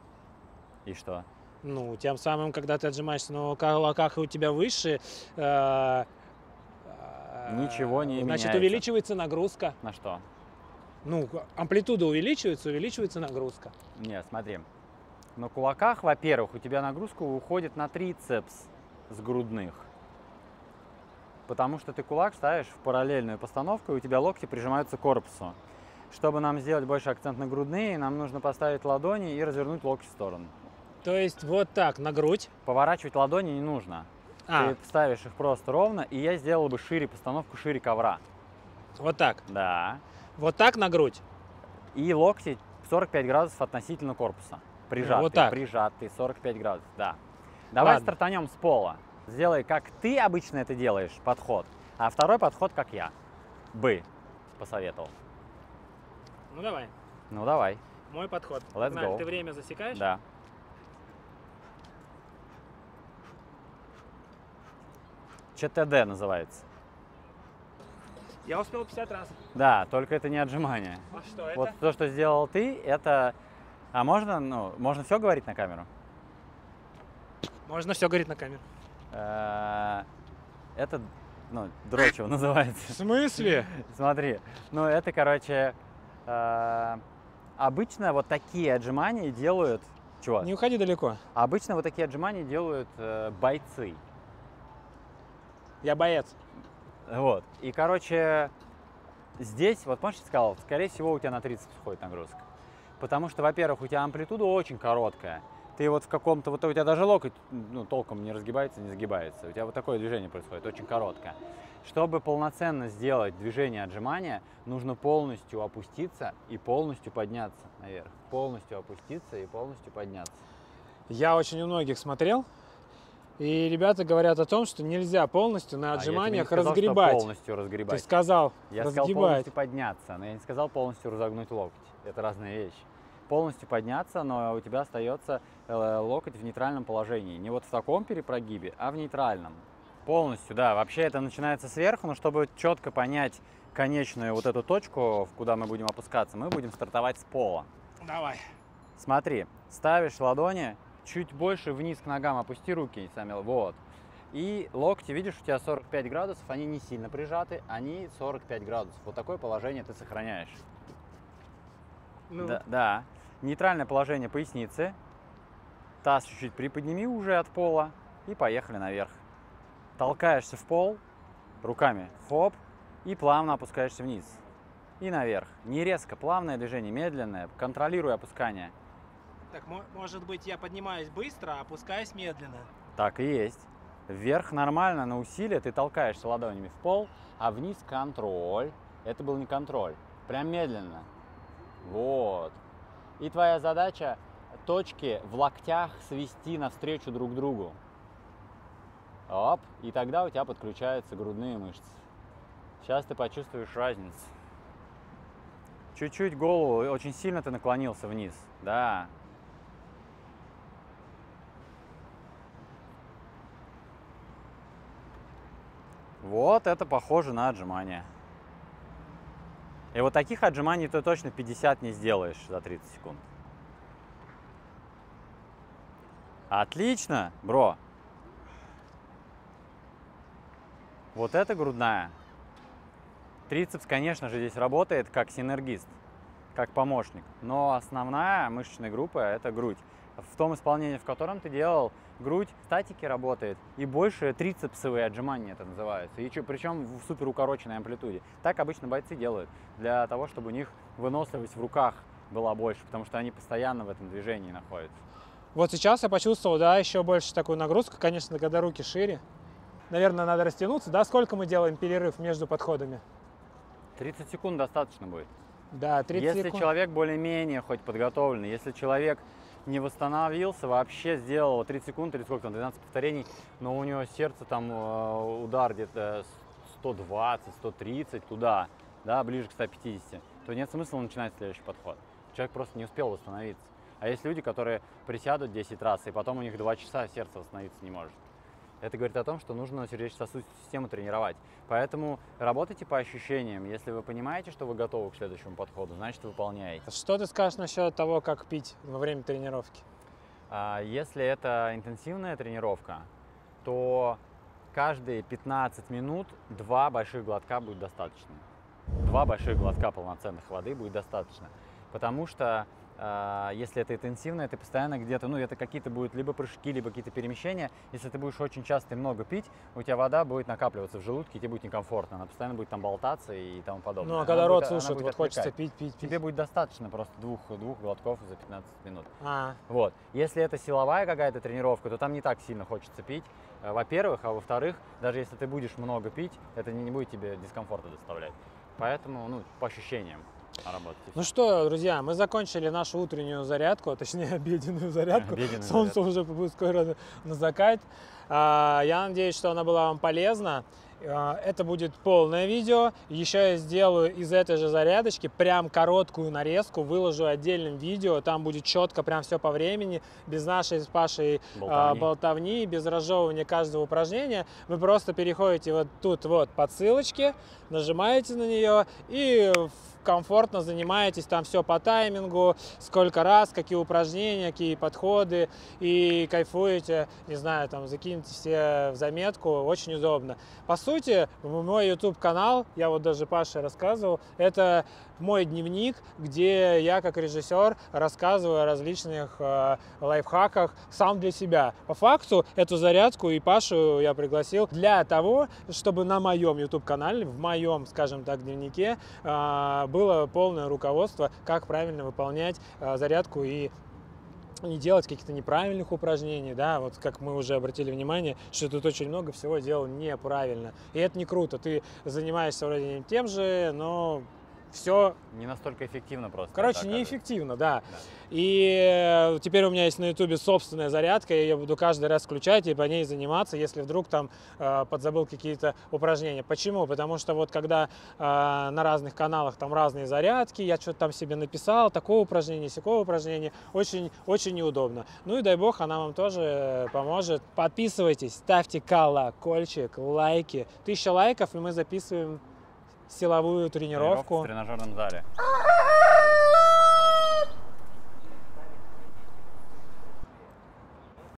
И что? Ну, тем самым, когда ты отжимаешься на кулаках и у тебя выше, э, э, Ничего не Значит, меняется. увеличивается нагрузка. На что? Ну, амплитуда увеличивается, увеличивается нагрузка. Нет, смотри. На кулаках, во-первых, у тебя нагрузка уходит на трицепс с грудных. Потому что ты кулак ставишь в параллельную постановку, и у тебя локти прижимаются к корпусу. Чтобы нам сделать больше акцент на грудные, нам нужно поставить ладони и развернуть локти в сторону. То есть вот так, на грудь. Поворачивать ладони не нужно. А, Ты ставишь их просто ровно, и я сделал бы шире постановку, шире ковра. вот так. Да. Вот так на грудь. И локти 45 градусов относительно корпуса. Прижатые, вот так. прижатые, 45 градусов, да. Давай Ладно. стартанем с пола. Сделай, как ты обычно это делаешь, подход. А второй подход, как я бы посоветовал. Ну давай. Ну, давай. Мой подход. Let's go. Ты время засекаешь? Да. ЧТД называется. Я успел 50 раз. Да, только это не отжимание. А что это? Вот то, что сделал ты, это... А можно, ну, можно все говорить на камеру? Можно все говорить на камеру. Э, Это, ну, дрочево называется. В смысле? Смотри, ну это, короче, э, обычно вот такие отжимания делают... Чего? Не уходи далеко. Обычно вот такие отжимания делают э, бойцы. Я боец. Вот. И, короче, здесь, вот помнишь, я сказал, скорее всего, у тебя на 30 сходит нагрузка. Потому что, во-первых, у тебя амплитуда очень короткая. Ты вот в каком-то, вот у тебя даже локоть ну, толком не разгибается, не сгибается. У тебя вот такое движение происходит, очень короткое. Чтобы полноценно сделать движение отжимания, нужно полностью опуститься и полностью подняться наверх. Полностью опуститься и полностью подняться. Я очень у многих смотрел, и ребята говорят о том, что нельзя полностью на А я тебе не отжиманиях сказал, что разгребать. полностью Ты разгребать. сказал Я сказал разгибать. полностью подняться, но я не сказал полностью разогнуть локоть. Это разные вещи. Полностью подняться, но у тебя остается э, локоть в нейтральном положении. Не вот в таком перепрогибе, а в нейтральном. Полностью, да. Вообще это начинается сверху, но чтобы четко понять конечную вот эту точку, куда мы будем опускаться, мы будем стартовать с пола. Давай. Смотри, ставишь ладони чуть больше вниз к ногам, опусти руки сами, вот. И локти, видишь, у тебя 45 градусов, они не сильно прижаты, они 45 градусов. Вот такое положение ты сохраняешь. Ну, Да, да. Нейтральное положение поясницы. Таз чуть-чуть приподними уже от пола и поехали наверх. Толкаешься в пол руками, хоп, и плавно опускаешься вниз. И наверх. Не резко, плавное движение, медленное, контролируй опускание. Так, мо- может быть, я поднимаюсь быстро, а опускаюсь медленно. Так и есть. Вверх нормально, на усилие ты толкаешься ладонями в пол, а вниз контроль. Это был не контроль. Прям медленно. Вот. И твоя задача точки в локтях свести навстречу друг другу. Оп. И тогда у тебя подключаются грудные мышцы. Сейчас ты почувствуешь разницу. Чуть-чуть голову, очень сильно ты наклонился вниз. Да. Вот это похоже на отжимания. И вот таких отжиманий ты точно 50 не сделаешь за 30 секунд. Отлично, бро. Вот это грудная. Трицепс, конечно же, здесь работает как синергист, как помощник. Но основная мышечная группа – это грудь. В том исполнении, в котором ты делал, грудь статики работает. И больше трицепсовые отжимания это называется. И причем в супер укороченной амплитуде. Так обычно бойцы делают. Для того, чтобы у них выносливость в руках была больше. Потому что они постоянно в этом движении находятся. Вот сейчас я почувствовал, да, еще больше такую нагрузку. Конечно, когда руки шире. Наверное, надо растянуться. Да, сколько мы делаем перерыв между подходами? 30 секунд достаточно будет. Да, 30 если секунд. человек более-менее хоть подготовленный, если человек не восстановился, вообще сделал 30 секунд или сколько там, 12 повторений, но у него сердце там э, удар где-то 120, 130 туда, да, ближе к 150, то нет смысла начинать следующий подход. Человек просто не успел восстановиться. А есть люди, которые присядут 10 раз, и потом у них 2 часа сердце восстановиться не может. Это говорит о том, что нужно сердечно-сосудистую систему тренировать. Поэтому работайте по ощущениям. Если вы понимаете, что вы готовы к следующему подходу, значит выполняете. Что ты скажешь насчет того, как пить во время тренировки? А, если это интенсивная тренировка, то каждые 15 минут два больших глотка будет достаточно. Два больших глотка полноценных воды будет достаточно. Потому что если это интенсивное, ты постоянно где-то, ну, это какие-то будут либо прыжки, либо какие-то перемещения. Если ты будешь очень часто и много пить, у тебя вода будет накапливаться в желудке, и тебе будет некомфортно. Она постоянно будет там болтаться и тому подобное. Ну, а когда она рот будет, слушает, вот хочется отвлекать. пить, пить, пить. Тебе будет достаточно просто двух, двух глотков за 15 минут. А, Вот. Если это силовая какая-то тренировка, то там не так сильно хочется пить. э, Во-первых, а во-вторых, даже если ты будешь много пить, это не, не будет тебе дискомфорта доставлять. Поэтому, ну, по ощущениям Ну что, друзья, мы закончили нашу утреннюю зарядку, а точнее обеденную зарядку. Обеденную Солнце уже будет скоро на- закат. А, Я надеюсь, что она была вам полезна. А, Это будет полное видео. Еще я сделаю из этой же зарядочки прям короткую нарезку, выложу отдельным видео. Там будет четко прям все по времени, без нашей с Пашей Болтовни. болтовни, без разжевывания каждого упражнения. Вы просто переходите вот тут вот по ссылочке, нажимаете на нее и в- комфортно занимаетесь там все по таймингу, сколько раз, какие упражнения, какие подходы и кайфуете, не знаю, там закиньте все в заметку, очень удобно. По сути, мой YouTube канал, я вот даже Паше рассказывал, это мой дневник, где я как режиссер рассказываю о различных э, лайфхаках сам для себя. По факту эту зарядку и Пашу я пригласил для того, чтобы на моем YouTube канале, в моем, скажем так, дневнике э, было полное руководство, как правильно выполнять э, зарядку и не делать каких-то неправильных упражнений, да, вот как мы уже обратили внимание, что тут очень много всего делал неправильно. И это не круто. Ты занимаешься вроде тем же, но все Не настолько эффективно просто. Короче, это неэффективно, да. Да. И э, теперь у меня есть на ютубе собственная зарядка, и я буду каждый раз включать и по ней заниматься, если вдруг там э, подзабыл какие-то упражнения. Почему? Потому что вот когда э, на разных каналах там разные зарядки, я что-то там себе написал, такое упражнение, сякое упражнение, очень, очень неудобно. Ну и дай бог, она вам тоже поможет. Подписывайтесь, ставьте колокольчик, лайки. Тысяча лайков, и мы записываем силовую тренировку. тренировку в тренажерном зале.